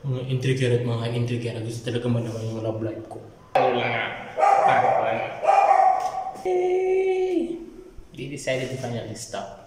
Mga intrigger at mga intrigger. Gusto talaga malaman yung love life ko. Ano lang nga. Ano? Hey! They decided to finally stop.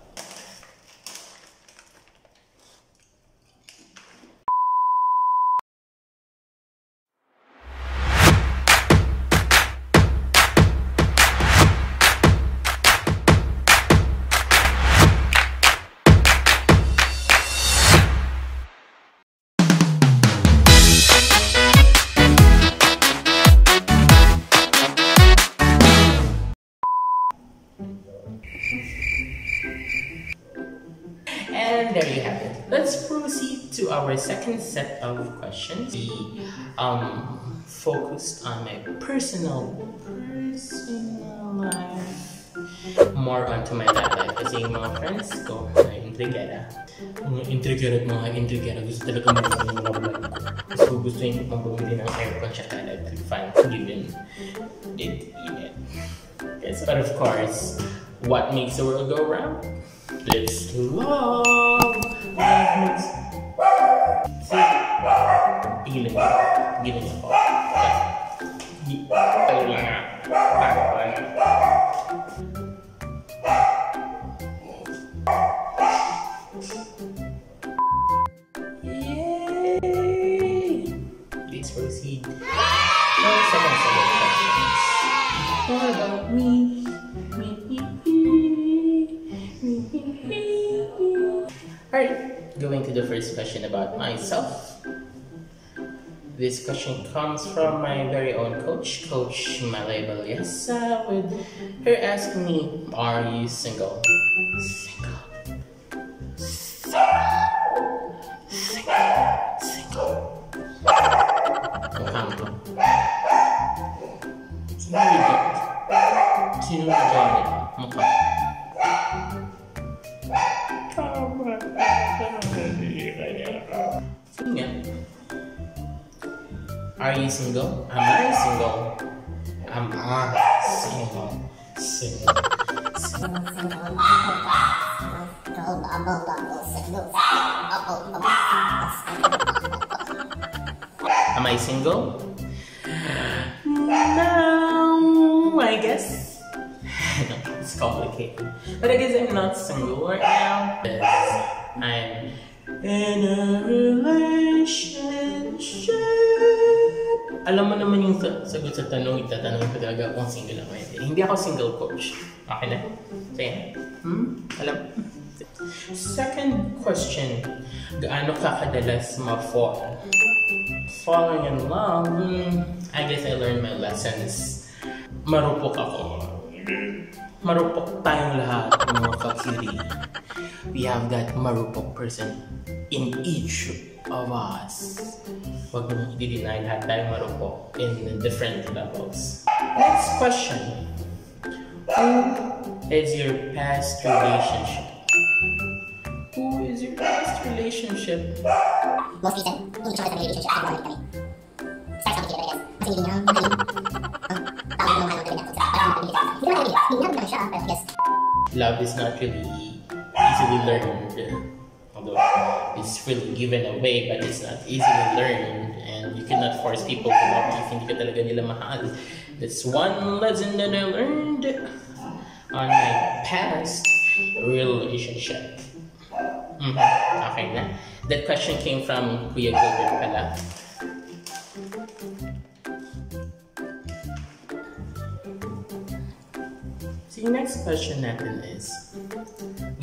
And there you have it. Let's proceed to our second set of questions. We um, focused on my personal, personal life. More onto my love life. Kasi yung mga friends ko na intrigera. Mga intrigera at mga intrigera. Gusto talaga malaman yung love life ko. Gusto gusto yung pang bumili ng aircon siya ka electric fan. Given it init. Yes, but of course, what makes the world go round? It's love. Love makes. See, giling ako. Giling ako. Gi- Ano lang nga. Paano ko ano? Yay! Let's proceed. So, second set of questions. What about me? Me, Alright, going to the first question about myself. This question comes from my very own coach, Coach Malay Balyasa, with her asking me, Are you single? Single. Single. Mukha mo to. Sino legit? Nga? Are you single? Am I single? Am I single? Single. Am I single? No, I guess. it's complicated. But I guess I'm not single right now. I'm in a relationship. Alam mo naman yung sa- sagot sa tanong, itatanong ko talaga kung single ako. Hindi, hindi ako single coach. Okay na? Sige. Hmm? Alam? Second question. Gaano ka kadalas ma-fall? Falling in love, hmm, I guess I learned my lessons. Marupok ako. Marupok tayong lahat, mga ka-cutie. We have that marupok person in each of us. Huwag mo i-deny lahat tayong marupok in different levels. Next question. Who is your past relationship? Who is your past relationship? most recent, hindi siya sa relationship bumalik kami. Kami I guess. Mas hindi niya magaling. Ang ah, tawag ng ano talaga. Parang mabilis sa Hindi naman mabilis. Hindi naman siya, ah, pero I guess. love is not really easily learned. Although it's really given away, but it's not easily learned. And you cannot force people to love you if hindi ka talaga nila mahal. That's one lesson that I learned on my past relationship. Mhm. Okay na. That question came from Kuya Gilbert pala. So next question natin is,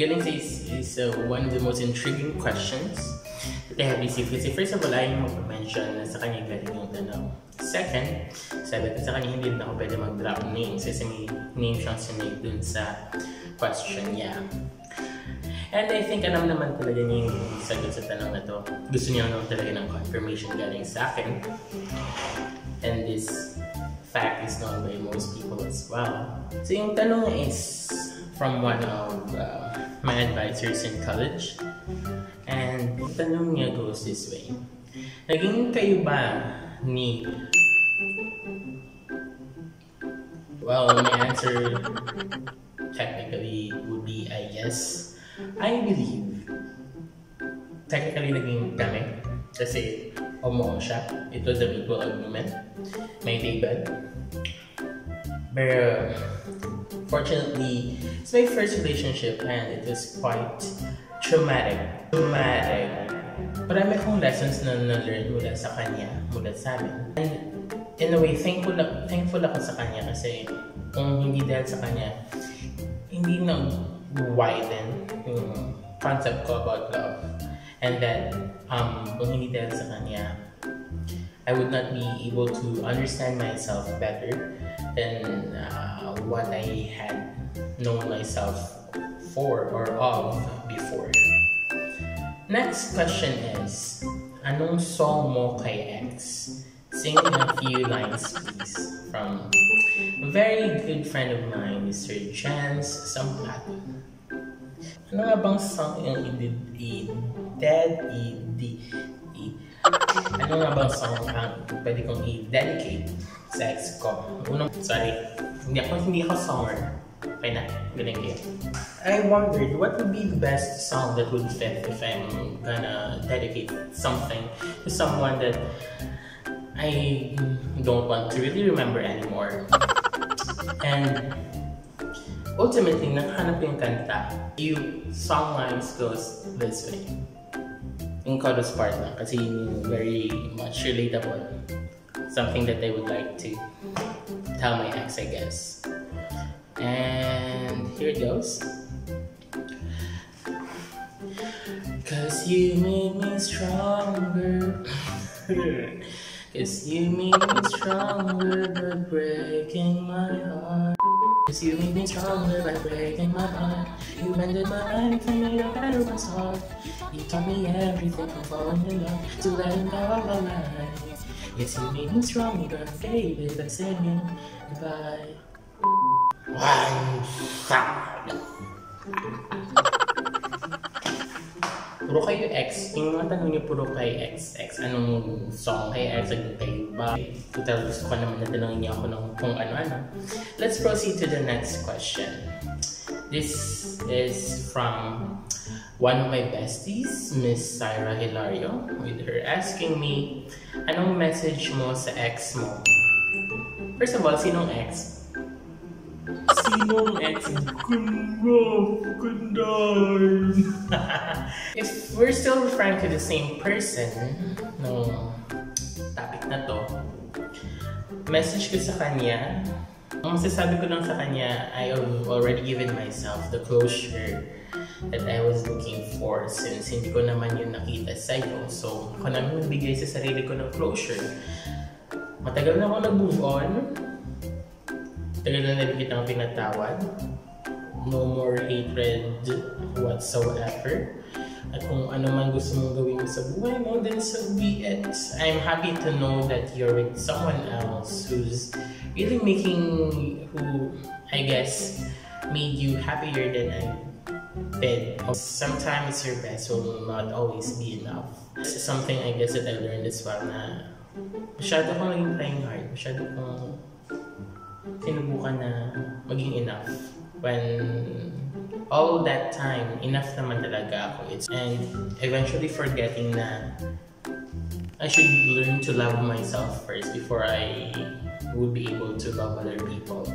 sa is, is uh, one of the most intriguing questions that I have received. Kasi first of all, ayaw mag-mention na sa kanya galing yung tanong. Second, sabi ko sa kanya hindi na ako pwede mag-drop names kasi may name siyang sinave dun sa question niya. And I think alam naman talaga niya yung sagot sa tanong na to. Gusto niya naman talaga ng confirmation galing sa akin. And this fact is known by most people as well. So yung tanong is from one of uh, my advisors in college. And yung tanong niya goes this way. Naging kayo ba ni... Well, my answer technically would be I guess. I believe technically naging kami. Kasi umuo siya. It was a mutual agreement. May label. But fortunately, it's my first relationship and it was quite traumatic. Traumatic. Marami akong lessons na na-learn mula sa kanya, mula sa amin. And in a way, thankful, thankful ako sa kanya kasi kung hindi dahil sa kanya, hindi na widen yung concept ko about love. And that, um, dahil sa kanya, I would not be able to understand myself better than uh, what I had known myself for or of before. Next question is, anong song mo kay X? Sing a few lines please from a very good friend of mine, Mr. Chance Sampato. Ano nga bang song yung i-dead, i-di, i- ano nga bang song ang pwede kong i-dedicate sa ex ko? Unang, sorry, hindi ako, hindi ako songer. Okay na, galing kayo. I wondered what would be the best song that would fit if I'm gonna dedicate something to someone that I don't want to really remember anymore. And ultimately, nakahanap yung kanta. Yung song lines goes this way. Yung chorus part lang kasi yun very much relatable. Something that I would like to tell my ex, I guess. And here it goes. Cause you made me stronger. Cause you made me stronger but breaking my heart. You made me stronger by breaking my heart. You mended my life and made a better one start. You taught me everything from falling in love to letting go of my life. Yes, you made me stronger, baby, by saying goodbye. One sound. Puro kayo X. Yung mga tanong niyo puro kay X. X, anong song kay X? Ano kayo ba? Total gusto ko naman na tanongin niyo ako ng kung ano-ano. Let's proceed to the next question. This is from one of my besties, Miss Syra Hilario, with her asking me, anong message mo sa ex mo? First of all, sinong ex? Sinong ex? Ganda, ganda. If we're still referring to the same person, no topic na to, message ko sa kanya, ang masasabi ko lang sa kanya, I have already given myself the closure that I was looking for since hindi ko naman yun nakita sa'yo. So, ako naman nagbigay sa sarili ko ng closure. Matagal na ako nag-move on. Matagal na natin kitang pinatawad. No more hatred whatsoever. At kung ano man gusto mong gawin sa buhay mo, then so be it. I'm happy to know that you're with someone else who's really making, who I guess made you happier than I did. Sometimes your best will not always be enough. This is something I guess that I learned as well na masyado akong naging trying hard. Masyado akong sinubukan na maging enough. When all that time, enough naman talaga ako. It's, and eventually forgetting na I should learn to love myself first before I would be able to love other people.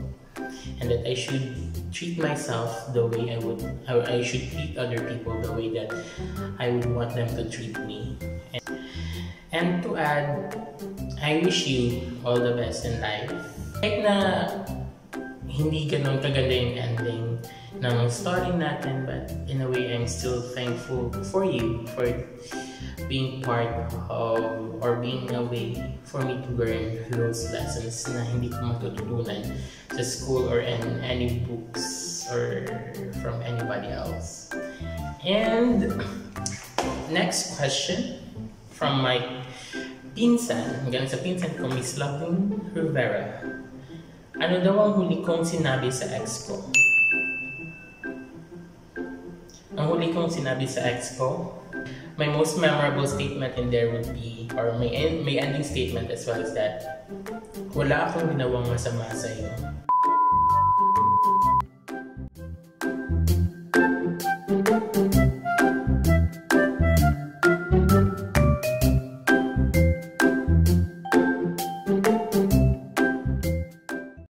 And that I should treat myself the way I would, I, I should treat other people the way that I would want them to treat me. And, and to add, I wish you all the best in life. Kahit na hindi ganun kaganda yung ending ng story natin, but in a way, I'm still thankful for you for being part of or being a way for me to learn those lessons na hindi ko matututunan sa school or in any books or from anybody else. And next question from my pinsan, galing sa pinsan ko, Miss Loving Rivera. Ano daw ang huli kong sinabi sa ex ko? Ang huli kong sinabi sa ex ko, my most memorable statement in there would be, or may, may ending statement as well as that, wala akong ginawang masama sa iyo.